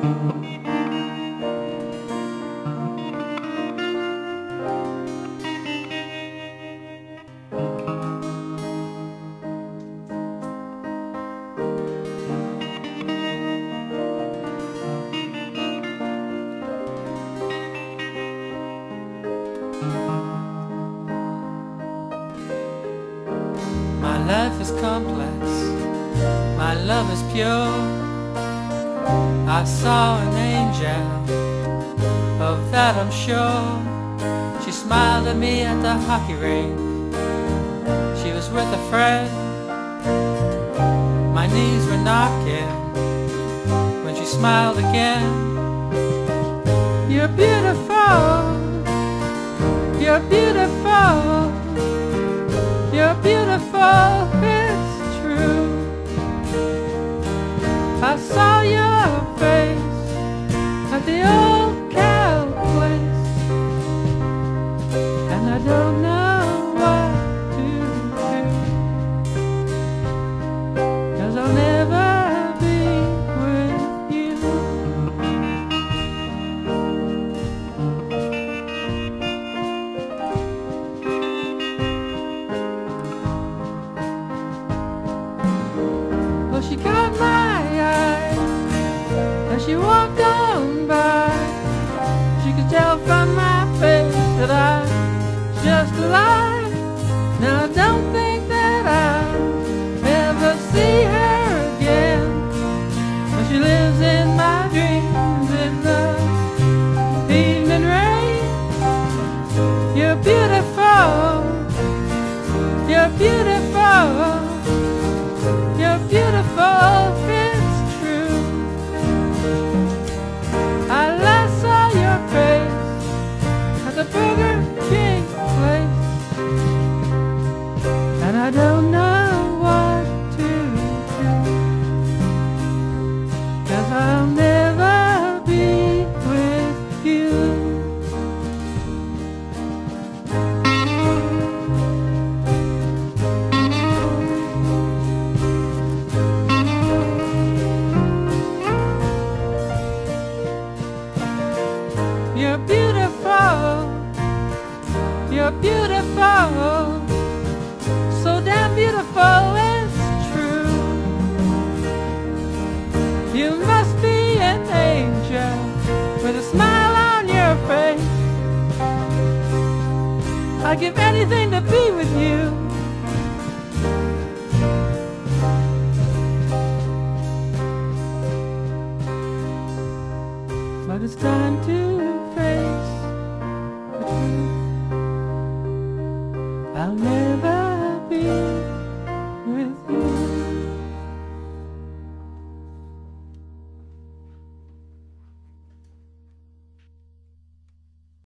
My life is complex, my love is pure. I saw an angel, of that I'm sure. She smiled at me at the hockey rink. She was with a friend. My knees were knocking when she smiled again. You're beautiful, you're beautiful. You're beautiful, it's true. I saw your at the old cow place, and I don't know what to do. Cause I'll never be with you. Well, she caught my she walked on by. She could tell from my face that I just a lie. Now I don't think You're beautiful. So damn beautiful, it's true. You must be an angel with a smile on your face. I'd give anything to be with you. But it's time to I'll never be